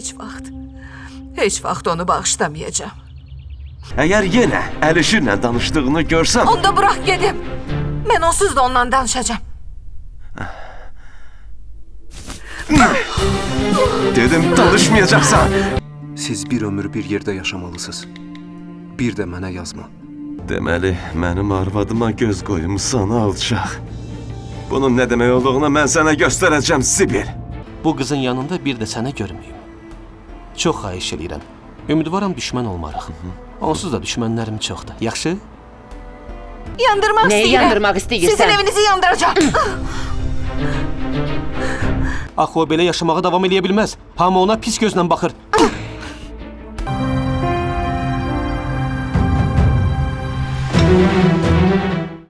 Heç vaxt, heç vaxt onu bağışlamayacağam. Əgər yenə Əlişirlə danışdığını görsəm, Onda bırak gedim. Ben onsuz da ondan danışacağım. dedim danışmayacaqsan. Siz bir ömür bir yerdə yaşamalısınız. Bir də mənə yazma. Deməli, mənim arvadıma göz qoymusan alçaq. Bunun nə demək olduğunu mən sənə göstərəcəm, Sibil. Bu qızın yanında bir də sənə görməyim. Çox xahiş eləyirəm. Ümidvaram düşmən olmarıq. Onsuz da düşmənlərim çoxdur. Yaxşı? Yandırmak Neyi istəyirəm. yandırmaq istəyirsən? Sizin evinizi yandıracağım. Axı o belə yaşamağa davam eləyə bilməz. Hamı ona pis gözlə baxır.